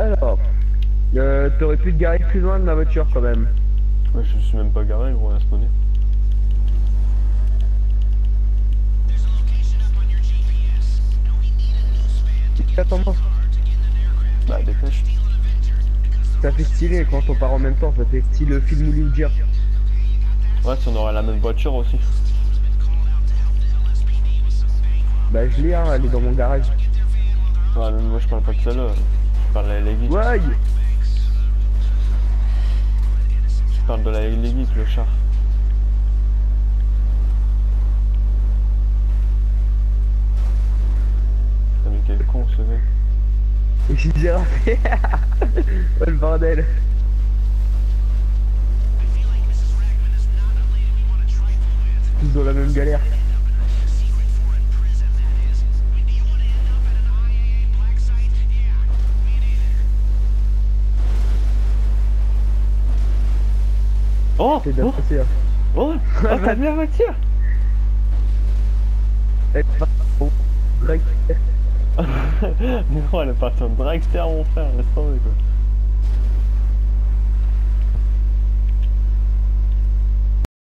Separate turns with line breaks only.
Alors, euh, t'aurais pu te garer plus loin de ma voiture quand même.
Ouais, je suis même pas garé, gros, à ce moment
Attends,
Bah, dépêche.
ça fait stylé quand on part en même temps, ça fait style film Hollywoodien.
Ouais, si on aurait la même voiture aussi.
Bah je l'ai, hein, elle est dans mon garage.
Ouais, mais moi je parle pas de celle-là. Je parle de la Leggy.
Ouais
Je parle de la Leggy, le char. Putain, mais quel con ce gars.
Et j'ai raté. oh le bordel. Tous dans la même galère.
Oh Oh, oh, oh t'as vu la voiture non, elle est partie en dragster, mon frère, laisse tomber.